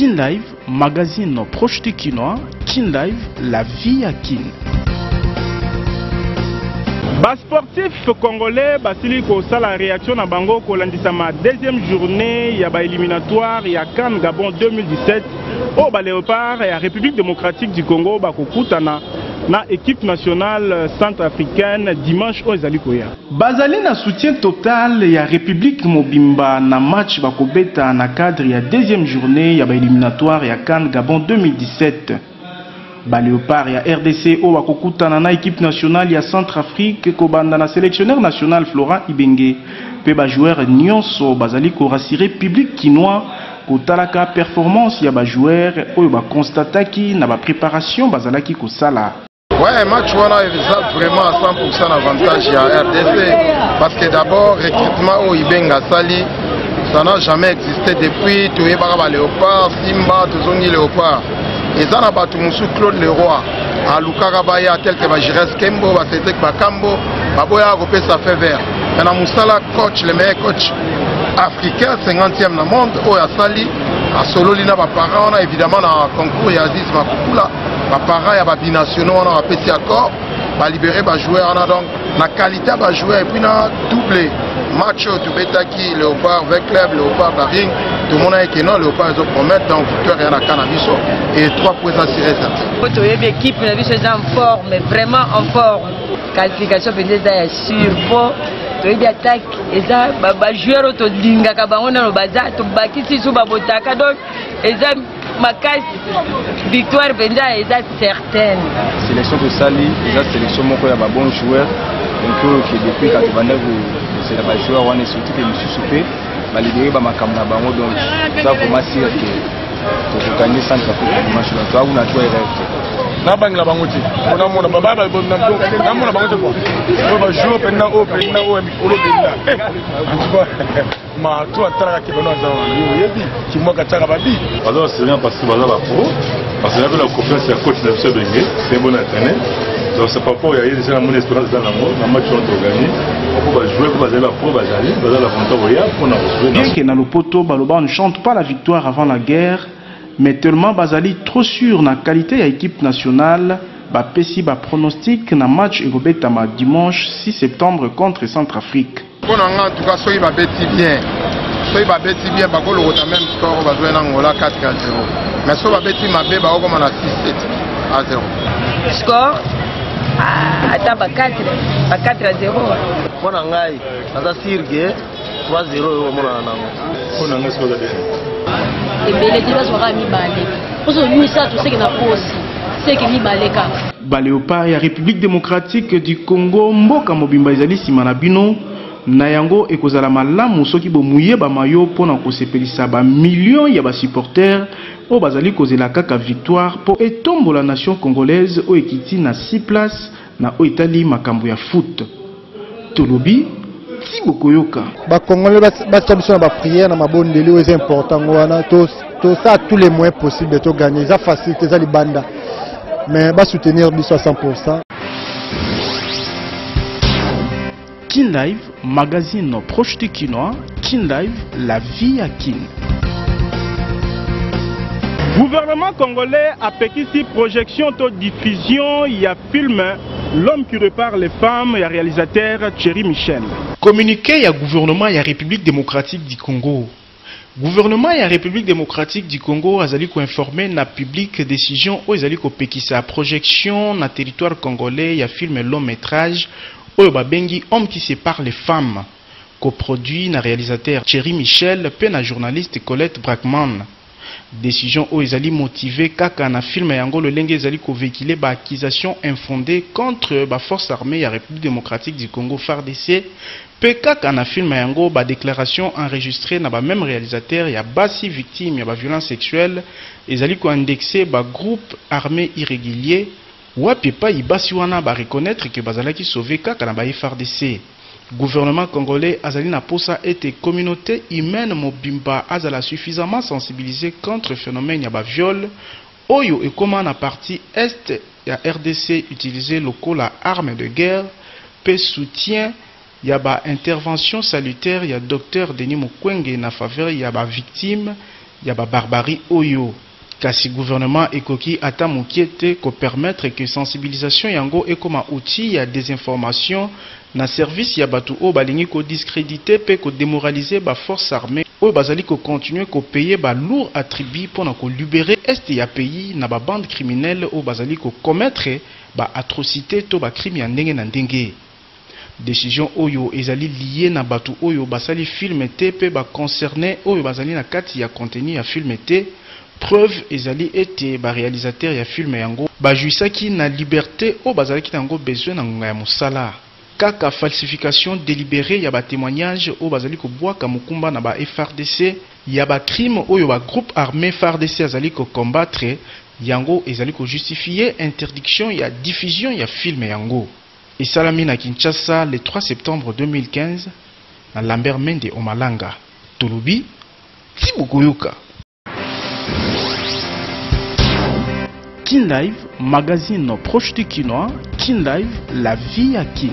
Kin Live, magazine proche du Kinois, Kin Live, la vie à Kin. basportif congolais basili kosala réaction na bango kolandisa ma deuxième journée ya baéliminatoire ya can gabon 2017 oyo baléopard ya république démocratique du congo bakokutana na équipe nationale centrafricaine dimanche oyo ezali koya. Bazali na soutien total ya république mobimba na match bakobeta na cadre ya deuxième journée ya baéliminatoire ya can gabon 2017 baléopard ya rdc oyo bakokutana na équipe nationale ya centrafrique kobanda na sélectionneur national florent ibenge. Mpe bajoueur nyonso bazali korassire public kinois kotalaka performance ya bajoueur oyo bakonstataki na bapréparation bazalaki kosala Ouais, match wana eza vraiment à 100% avantage ya RDC parce que d'abord recrutement oyo Ibenga asali ça n'a jamais existé depuis. Toyebaka baléopard simba tozongi léopard. Eza na bato mosusu claude leroy. Alukaka baya ke bagires kembo bacetek bakambo. Baboyaka kopesa fe vert me na mosala coach le meilleur coach africain 50e na monde. Oyo asali asololi na baparent wana évidemment na concours ya aziz makukula baparent ya babinationaux wana bapesi accord balibere bajoueur wana. Donc na qualité ya bajoueur epuis na double match oyo tobetaki léopard avec club léopard baring tomona eke non léopard ezopromettre donc victoire ya na ka na biso. Et 3 points assuré certain po toyebi équipe na biso eza en forme vraiment en forme. Qualification mpenza eza ya sur po toyebi attaque eza bajoueur oyo tolingaka bango nano baza tobakisi su babotaka donc eza makasi victoire mpenza eza certaine. Sélection tosali eza sélection moko ya babon joueur donc oyo ke depuis kati banda kosela bajoueur wana surtout ke misusu mpe balibere bamakambo na bango donc eza vraiment sire ke tokokanye centre afrique dimanche la toakuna to erete nabangela bango te onamona babanamona bango te kua bajour mpena oyo mpena oyo eh, mikolobenda eh, antuka mato atalaka kebano aza wana. Oyebi kimwaka tiaka babi. Baza basérien parce que baza bapro parce que na mpe na confiance ya coach na biso ebenge sembo na internet donc c'est pas rapport ya ye déjà namoni espérance eza nango na match wana togani mpo bajouer mpo bazali bapro bazali baza na volonté koya mpona bien que na lopoto baloba on ne chante pas la victoire avant la guerre mais tellement bazali trop sûr na qualité ya équipe nationale bapesi bapronostic na match ekobetama dimanche 6 septembre contre centrafrique. Mpo na nga en tout cas soki babeti bien. Soki babeti bien bakolokota même score oyo bazwai na ngola 4 à 0 mais soki babeti mabe bakokoma na 6 7 à 0 score ata ba 4 ba 4 à 0 mpo na ngai naza sirke 3 0 oyo omonana nango mpo na ngai soki ebele te bazwaka mibale. Mposo misato seke na posi seke mibale kaka. Baléopard ya république démocratique du congo mboka mobimba ezali nsima na bino. Na yango ekozala malamu soki bomuyeba mayo mpona kosepelisa bamilio ya basupporter oyo bazali kozela kaka victoire mpo etombola nation congolaise oyo ekiti na 6 place na oyo etali makambo ya foot. Tolobi ti bokoyoka bakongole batia biso na bapriere na mabondeli oyo eza important ngo wana tosala tous les moyens possible toganye eza facile te eza libanda. Mais basoutenir biso à 100 Kin Live, magazine proche du Kinois, Kin Live, la vie à Kin. Gouvernement congolais apekisi projection to diffusion ya film l'homme qui repart les femmes ya réalisateur thierry michel. Communiqué ya gouvernement ya république démocratique du congo. Gouvernement ya république démocratique du congo azali koinforme na public décision oyo ezali kopekisa projection na territoire congolais ya film long métrage oyo babengi homme qui sépare les femmes. Coproduit na réalisateur thierry michel mpe na journaliste colette brackman décision oyo ezali motive kaka na filme yango lolenge ezali kovekile baaccusation infondé contre baforce armée ya république démocratique du congo fardc mpe kaka na filme yango badéclaration enregistré na bameme réalisateur ya basi victime ya baviolence sexuelle ezali koindexe bagroupe armé irrégulier. Wapi epai basi wana bareconnaître ke bazalaki sauve kaka na ba frdc gouvernement congolais azali na posa ete communauté humaine mobimba azala suffisamment sensibilisé contre phénomène ya baviole oyo ekóma na partie est ya rdc utilisé lokola arme de guerre. Mpe soutien. Ya baintervention salutaire. Ya dr denis mukwenge na faveur ya bavictime ya babarbarie oyo kasi gouvernement ekoki ata mokie te kopermettre ke sensibilisation yango ekoma outil ya désinformation na service ya bato oyo balingi kodiscrédite mpe kodémoralize baforce armée. Oyo bazali kocontinue kopeye balourd attribut mpona kolibere este ya pays na babande criminelle oyo bazali kokommetre baatrocité to bacrime ya ndenge na ndenge. Décision oyo ezali lié na bato oyo basali filme te mpe baconcerne oyo bazali na kati ya contenu ya filme te preuve ezali ete baréalisateur ya filme yango bajuisaki na liberté oyo bazalaki na yango besoin na ngonga ya mosala. Kaka falsification délibéré ya batémoignage oyo bazali kobwaka mokumba na ba frdc ya bacrime oyo bagroupe armé frdc azali kokombattre yango ezali kojustifie interdiction ya diffusion ya filme yango. Esalami na kinshasa le 3 septembre 2015 na lambert mende omalanga. Tolobi ti bokoyoka Kin Live, magazine proche du Kinois. Kin Live, la vie à Kin.